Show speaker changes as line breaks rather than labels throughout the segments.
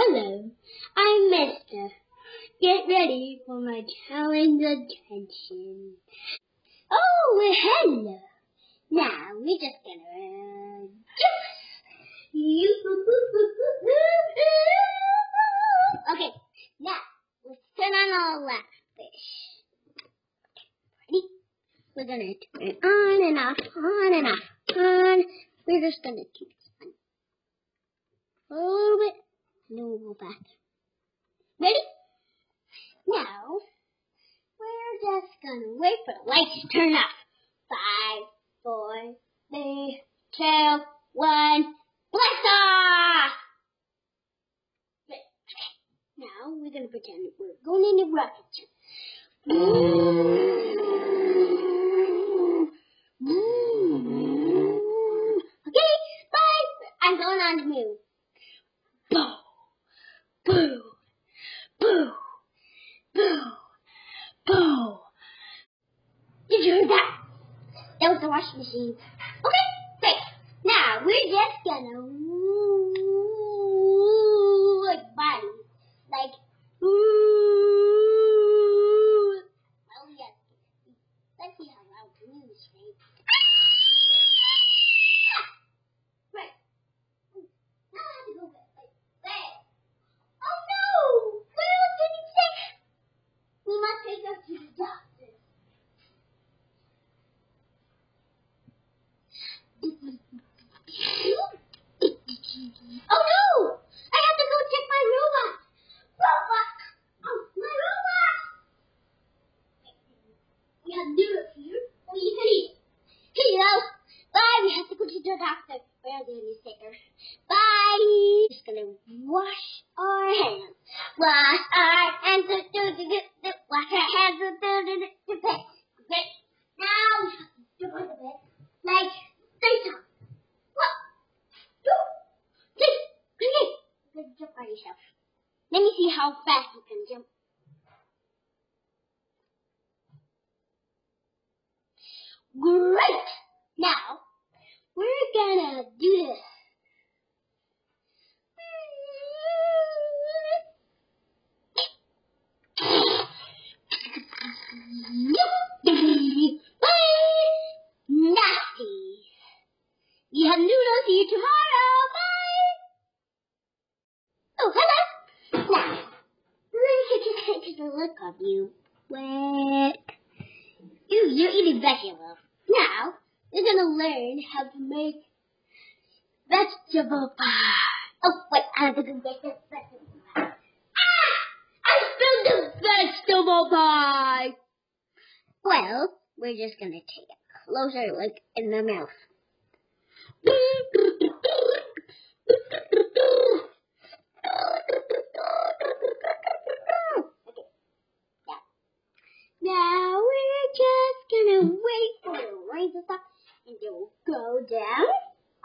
Hello, I'm Mister. Get ready for my challenge attention. Oh, hello. Now we're just gonna uh, you. Okay, now let's turn on our fish. Ready? We're gonna turn it on and off, on and off, on. We're just gonna keep this on. A little bit. And then we'll go back. Ready? Now, we're just gonna wait for the lights to turn off. Five, four, three, two, one, blast off! Right. Now we're gonna pretend we're going in a rocket. Okay, bye! I'm going on the moon. Boo, boo, boo, boo. Did you hear that? That was the washing machine. Okay, great. Now we're just gonna like body, like well yes. Let's see how loud the news is. Right. Now I have to go back like that. Oh no! Will's getting sick. We must take her to the doctor. Oh no! I have to go check my robot. Robot! Oh, my robot! We have noodles here. We can eat. Hello. Bye. We have to newspaper? Bye. Just gonna wash our hands. Wash our hands. Do, do, do, do. Wash our hands. Do, do, do, do. Now do. What? Two. Good jump by yourself. Let me see how fast you can jump. Great! Now, we're gonna do this. Nasty! You have noodles, you tomorrow! Bye! Oh, hello! Look of you. Wet. Ew, you're eating vegetables. Gonna learn how to make vegetable pie. Oh, wait, I have to get this vegetable pie. Ah! I spilled the vegetable pie! Well, we're just gonna take a closer look in the mouth. Okay. Now we're just gonna wait for the rain to stop and it will go down.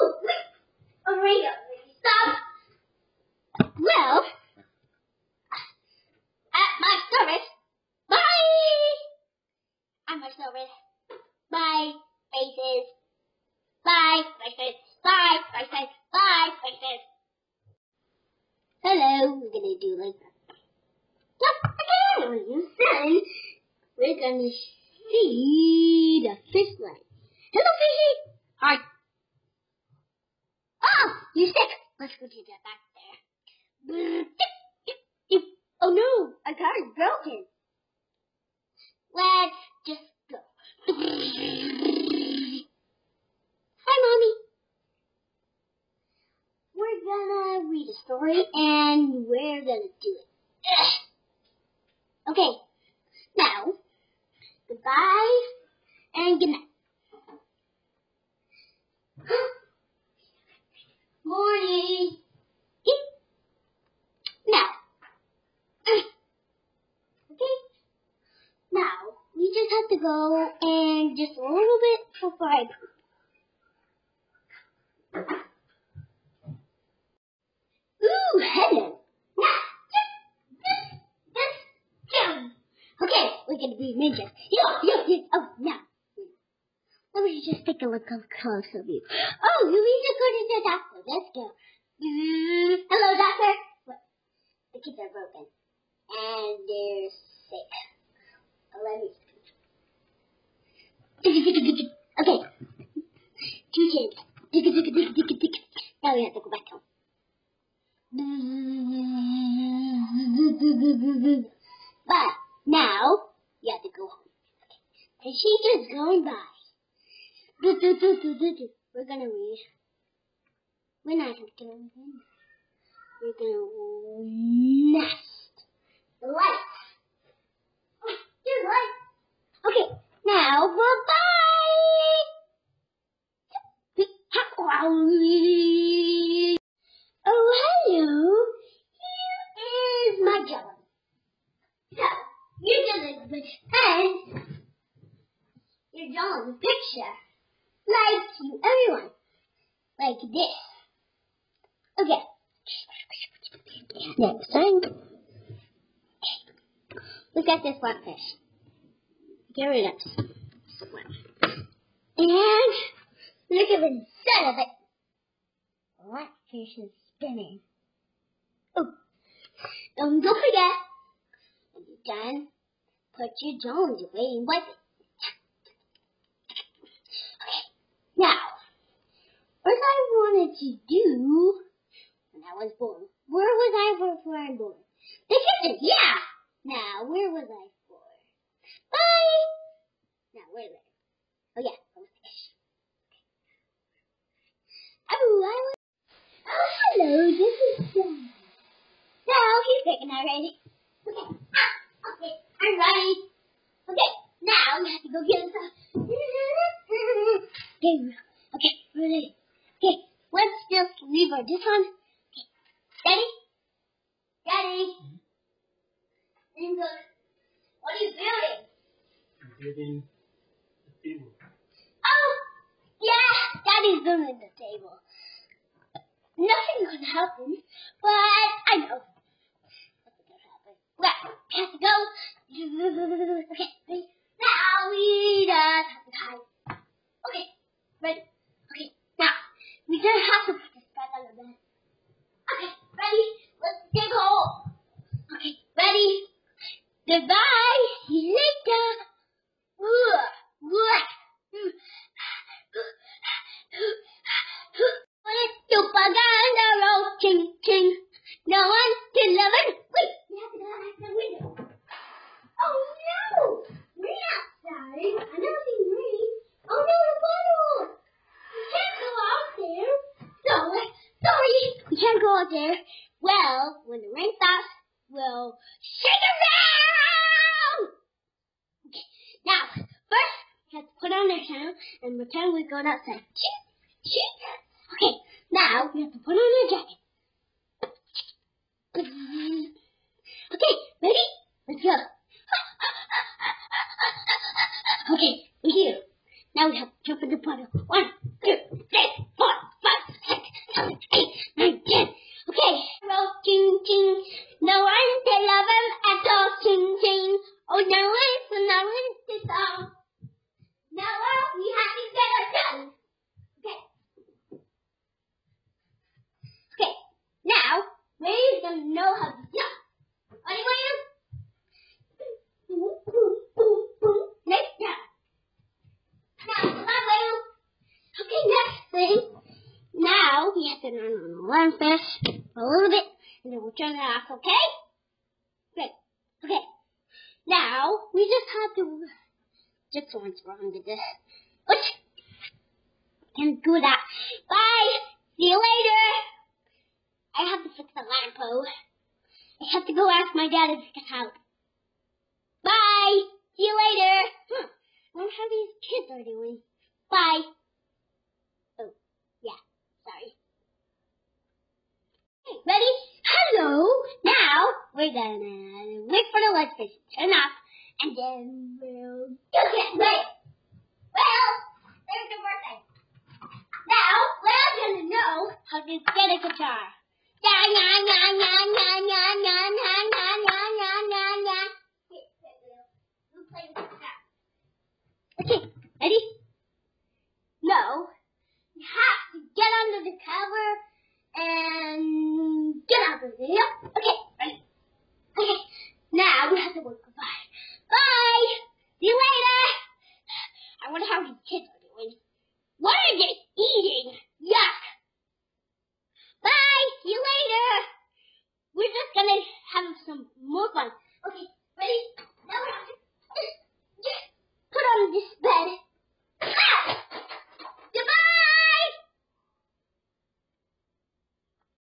Oh, wait! A rain already stopped. Well, at my service. Bye! At my service. Bye, faces. Bye, faces. Bye, faces. Bye, faces. Hello, we're gonna do like that. You send we're gonna see the fish leg. Hello, fishy. Hi. Oh, you're sick. Let's go to the back there. Oh no, I got it broken. Let's just go. Hi, mommy. We're gonna read a story and we're gonna do it. Okay. Now, goodbye and good night. Morning. Now. Okay. Now, we just have to go and just a little bit before I poop. Ooh, hello. Now, just, just, just, jump. We're gonna be ninjas. Yo, yo, yo. Oh, now. Let me just take a look up close of you. Oh, you need to go to the doctor. Let's go. Hello, doctor. What? they're broken. And they're sick. Let me. Okay. Two kids. Now we have to go back home. But now you have to go home. The teacher's going by. We're gonna read. We're not gonna read. We're gonna nest. The. Oh, here's light. Okay, now goodbye. Oh, hello. Here is my job. So, you're gonna pretend a picture. Like you, everyone. Like this. Okay. Next time. Look at this one fish. Get rid of. And look at the inside of it. That fish is spinning. Oh. Don't forget, when you're done, put your Jones away and wipe it. Okay. Now, what I wanted to do when I was born. Where was I before I was born? The kitchen, yeah! Now, where was I born? Bye! Now, where was I? Oh, yeah, I was kitchen. Oh, I was... Oh, hello, this is John. Now, he's picking already. Okay, ah, okay, I'm ready. Okay, now you have to go get us. Okay, okay, ready. Okay, let's just leave our this one. Okay, Daddy? Daddy? And uh, what are you building?
Building the table.
Oh, yeah, Daddy's building the table. Nothing could happen, but I know. Nothing could happen. Well, we have to go. Okay, ready? Now we just have to hide. Okay, ready? Okay, now we just have to put this Okay, ready? Let's dig a hole. Okay, ready? Goodbye. See you later. Ugh, ugh. Propaganda roll, ching ching. No one to love it. Wait, we have to go out the window. Oh no! Rain outside. I never seen rain. Oh no, the bottle! We can't go out there. No, sorry, we there. Well, when the rain stops, we'll shake around. Now first we have to put on our channel and pretend we're going outside. Okay, now we have to put on our jacket. Okay, ready? Let's go. Okay, we're here. Now we have to jump in the puddle. One, two, three, four, five, six, seven, eight, nine, ten. Okay. Roll, ching, ching. No one to love him at all, ching, ching. Oh, no one, so no one to song. Now we have to get it done. Okay. Okay. Now, Ray's gonna know how to jump. Ready, William? Boom, boom, boom, boom. Next jump. Now, come on, William. Okay, next thing. Run on one fish a little bit, and then we'll turn it off, okay? Good. Okay. Now, we just have to... Just once wrong with this. What? Can't do that. Bye. See you later. I have to fix the lampo. I have to go ask my dad if he can help. Bye. See you later. Huh. I wonder how these kids are doing. Bye. Oh, yeah. Sorry. Ready? Hello. Now we're gonna wait for the lights to turn off, and then we'll go get ready. Well, there's the birthday. Now we're gonna know how to get a guitar. Ya ya ya ya ya ya ya ya ya ya ya ya ya. Wait, wait,